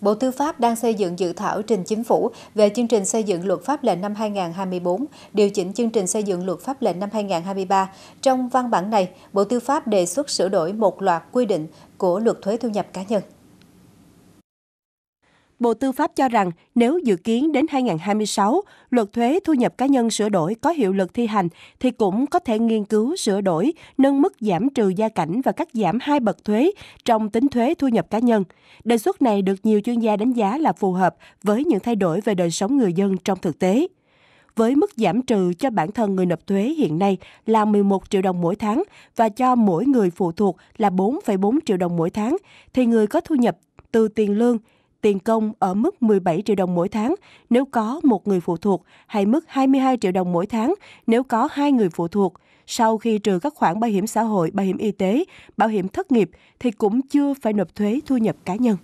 Bộ Tư pháp đang xây dựng dự thảo trình chính phủ về chương trình xây dựng luật pháp lệnh năm 2024, điều chỉnh chương trình xây dựng luật pháp lệnh năm 2023. Trong văn bản này, Bộ Tư pháp đề xuất sửa đổi một loạt quy định của luật thuế thu nhập cá nhân. Bộ Tư pháp cho rằng nếu dự kiến đến 2026, luật thuế thu nhập cá nhân sửa đổi có hiệu lực thi hành thì cũng có thể nghiên cứu sửa đổi, nâng mức giảm trừ gia cảnh và cắt giảm hai bậc thuế trong tính thuế thu nhập cá nhân. Đề xuất này được nhiều chuyên gia đánh giá là phù hợp với những thay đổi về đời sống người dân trong thực tế. Với mức giảm trừ cho bản thân người nộp thuế hiện nay là 11 triệu đồng mỗi tháng và cho mỗi người phụ thuộc là 4,4 triệu đồng mỗi tháng, thì người có thu nhập từ tiền lương, tiền công ở mức 17 triệu đồng mỗi tháng nếu có một người phụ thuộc hay mức 22 triệu đồng mỗi tháng nếu có hai người phụ thuộc. Sau khi trừ các khoản bảo hiểm xã hội, bảo hiểm y tế, bảo hiểm thất nghiệp thì cũng chưa phải nộp thuế thu nhập cá nhân.